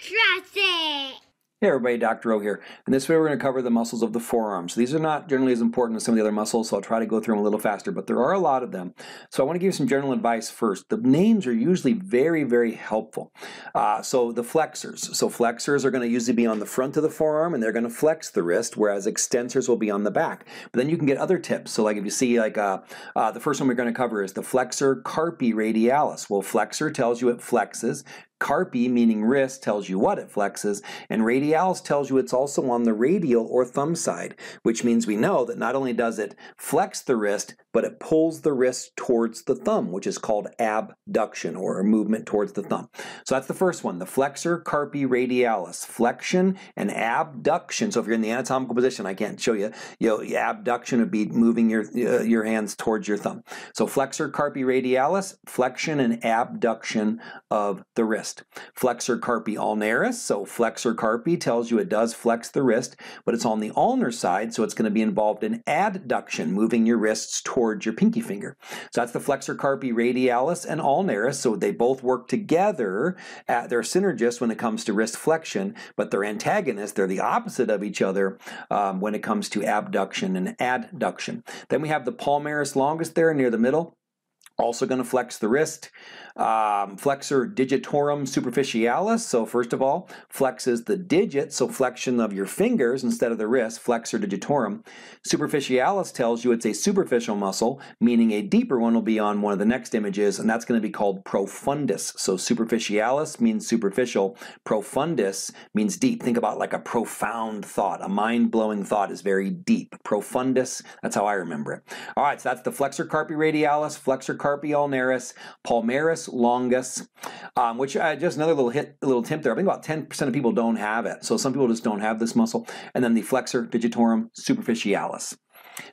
Trust it. Hey everybody, Dr. O here. In this video we're going to cover the muscles of the forearms. These are not generally as important as some of the other muscles, so I'll try to go through them a little faster, but there are a lot of them. So I want to give you some general advice first. The names are usually very, very helpful. Uh, so the flexors. So flexors are going to usually be on the front of the forearm and they're going to flex the wrist, whereas extensors will be on the back. But then you can get other tips. So like if you see like uh, uh, the first one we're going to cover is the flexor carpi radialis. Well, flexor tells you it flexes. Carpi, meaning wrist, tells you what it flexes, and radialis tells you it's also on the radial or thumb side, which means we know that not only does it flex the wrist, but it pulls the wrist towards the thumb, which is called abduction or movement towards the thumb. So that's the first one, the flexor carpi radialis, flexion and abduction. So if you're in the anatomical position, I can't show you, you know, abduction would be moving your, uh, your hands towards your thumb. So flexor carpi radialis, flexion and abduction of the wrist. Flexor carpi ulnaris, so flexor carpi tells you it does flex the wrist, but it's on the ulnar side, so it's going to be involved in adduction, moving your wrists towards towards your pinky finger. So that's the flexor carpi radialis and ulnaris. So they both work together. At, they're synergists when it comes to wrist flexion, but they're antagonists. They're the opposite of each other um, when it comes to abduction and adduction. Then we have the palmaris longus there near the middle also going to flex the wrist. Um, flexor digitorum superficialis. So first of all, flexes the digit, so flexion of your fingers instead of the wrist, flexor digitorum. Superficialis tells you it's a superficial muscle, meaning a deeper one will be on one of the next images, and that's going to be called profundus. So superficialis means superficial. Profundus means deep. Think about like a profound thought. A mind-blowing thought is very deep. Profundus, that's how I remember it. All right, so that's the flexor carpi radialis, flexor carpi ulnaris, palmaris longus, um, which uh, just another little hit, little tip there. I think about 10% of people don't have it. So some people just don't have this muscle. And then the flexor digitorum superficialis.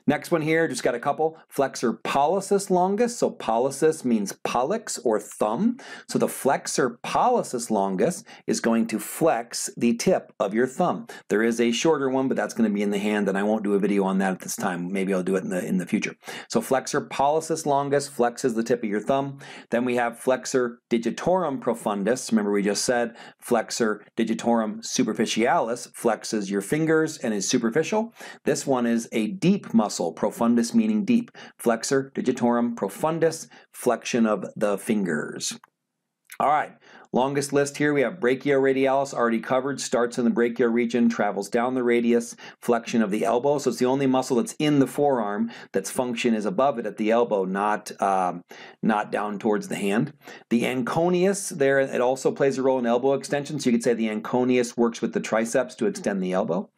Next one here, just got a couple. Flexor pollicis longus. So pollicis means pollex or thumb. So the flexor pollicis longus is going to flex the tip of your thumb. There is a shorter one, but that's going to be in the hand, and I won't do a video on that at this time. Maybe I'll do it in the, in the future. So flexor pollicis longus flexes the tip of your thumb. Then we have flexor digitorum profundus. Remember we just said flexor digitorum superficialis flexes your fingers and is superficial. This one is a deep muscle, profundus meaning deep. Flexor digitorum profundus, flexion of the fingers. All right, longest list here, we have brachioradialis already covered, starts in the brachial region, travels down the radius, flexion of the elbow. So it's the only muscle that's in the forearm that's function is above it at the elbow, not, um, not down towards the hand. The anconeus there, it also plays a role in elbow extension. So you could say the anconeus works with the triceps to extend the elbow.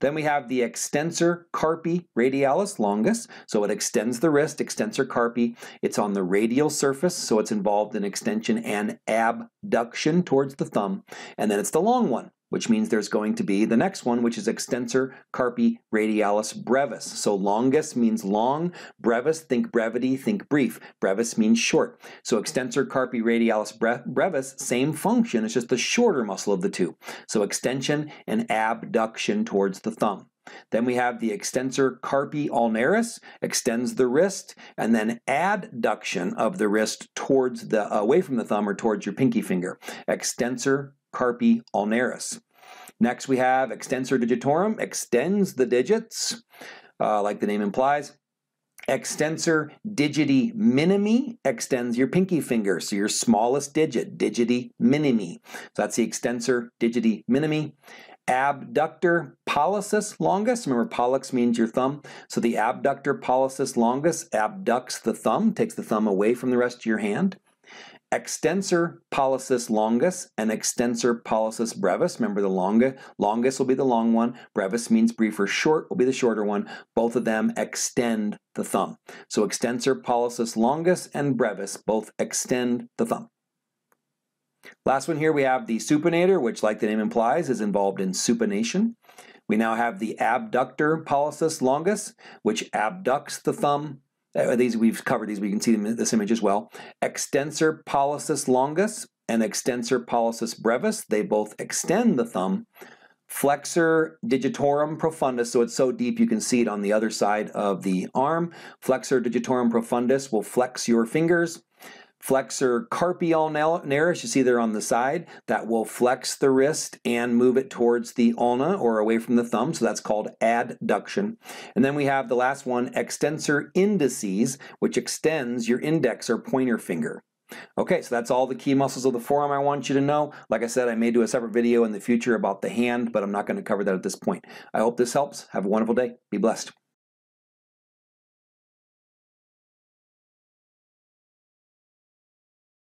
Then we have the extensor carpi radialis longus. So it extends the wrist, extensor carpi. It's on the radial surface, so it's involved in extension and abduction towards the thumb. And then it's the long one, which means there's going to be the next one, which is extensor carpi radialis brevis. So longus means long, brevis, think brevity, think brief. Brevis means short. So extensor carpi radialis brevis, same function, it's just the shorter muscle of the two. So extension and abduction towards the thumb. Then we have the extensor carpi ulnaris, extends the wrist, and then adduction of the wrist towards the away from the thumb or towards your pinky finger. Extensor carpi ulnaris. Next we have extensor digitorum, extends the digits, uh, like the name implies. Extensor digiti minimi extends your pinky finger, so your smallest digit, digiti minimi. So that's the extensor digiti minimi. Abductor pollicis longus, remember pollex means your thumb, so the abductor pollicis longus abducts the thumb, takes the thumb away from the rest of your hand extensor pollicis longus and extensor pollicis brevis. Remember the longa, longest will be the long one, brevis means briefer, short will be the shorter one. Both of them extend the thumb. So extensor pollicis longus and brevis both extend the thumb. Last one here we have the supinator, which like the name implies is involved in supination. We now have the abductor pollicis longus, which abducts the thumb Uh, these we've covered these, we can see them in this image as well. Extensor pollicis longus and extensor pollicis brevis, they both extend the thumb. Flexor digitorum profundus, so it's so deep you can see it on the other side of the arm. Flexor digitorum profundus will flex your fingers. Flexor carpi ulnaris, you see there on the side, that will flex the wrist and move it towards the ulna or away from the thumb, so that's called adduction. And then we have the last one, extensor indicis, which extends your index or pointer finger. Okay, so that's all the key muscles of the forearm I want you to know. Like I said, I may do a separate video in the future about the hand, but I'm not going to cover that at this point. I hope this helps. Have a wonderful day. Be blessed.